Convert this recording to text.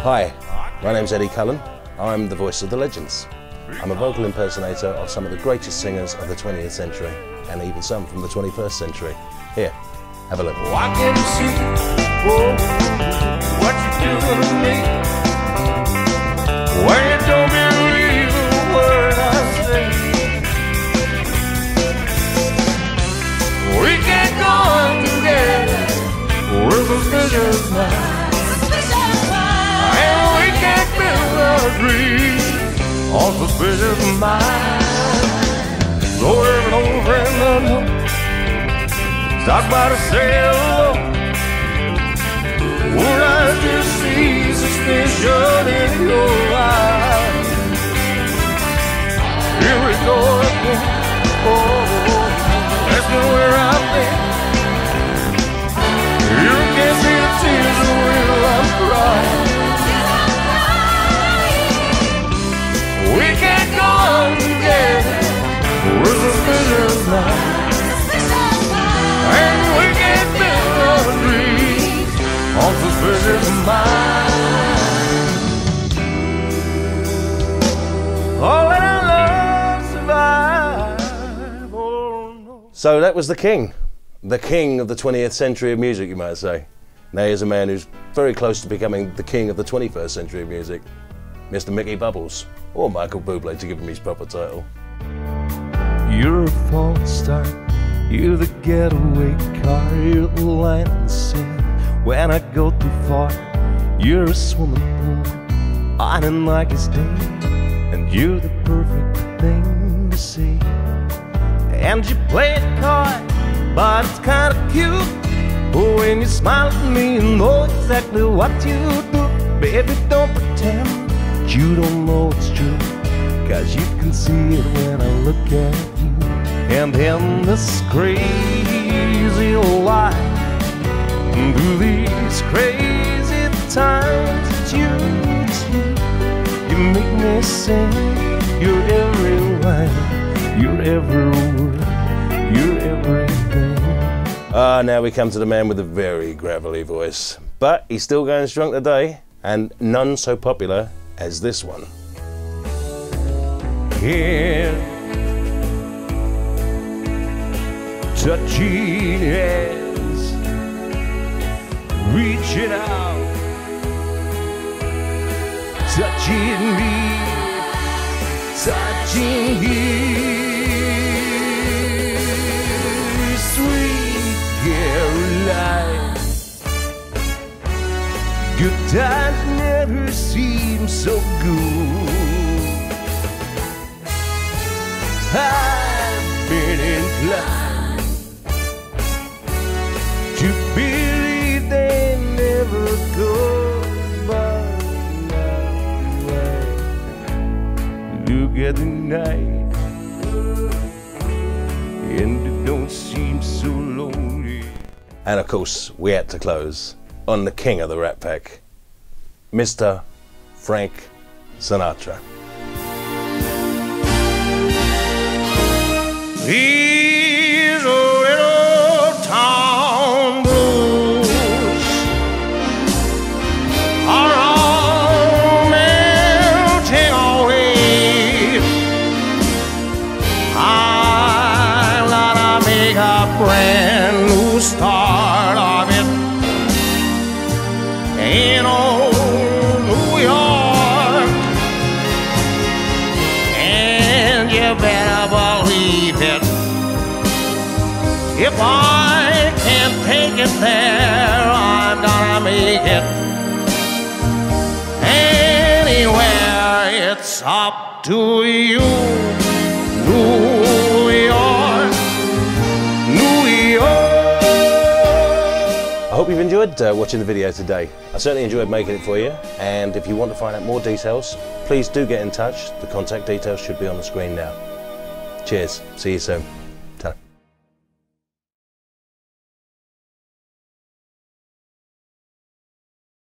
Hi, my name's Eddie Cullen. I'm the voice of the legends. I'm a vocal impersonator of some of the greatest singers of the 20th century, and even some from the 21st century. Here, have a look. Oh, see what you doing to me. Suspicious now. And we can't build our dreams on suspicious minds. So every old friend I know. Stop by to say hello. Would I just see suspicion in your So that was the king. The king of the 20th century of music, you might say. Now here's a man who's very close to becoming the king of the 21st century of music, Mr. Mickey Bubbles, or Michael Bublé to give him his proper title. You're a false start. You're the getaway car. You're the line in the. When I go too far, you're a swimming pool. Shining like it's day. And you're the perfect thing to see. And you play it coy, but it's kinda cute. Oh, when you smile at me and know exactly what you do. Baby, don't pretend you don't know it's true. Cause you can see it when I look at you. And in this crazy life, through these crazy times, it's you, it's you. You make me sing. You're every line, you're every word, you're everything. Ah, now we come to the man with a very gravelly voice. But he's still going strong today, and none so popular as this one. Yeah. Touching hands, reaching out, touching me, touching you, Good times never seem so good. I've been inclined to believe they never go, look at the night and it don't seem so lonely. And of course, we had to close on the king of the Rat Pack, Mr. Frank Sinatra. These little town blues are all melting away. I gotta make a uh, brand new start in old New York. And you better believe it. If I can't take it there, I'm gonna make it anywhere. It's up to you, hope you've enjoyed uh, watching the video today. I certainly enjoyed making it for you. And if you want to find out more details, please do get in touch. The contact details should be on the screen now. Cheers. See you soon.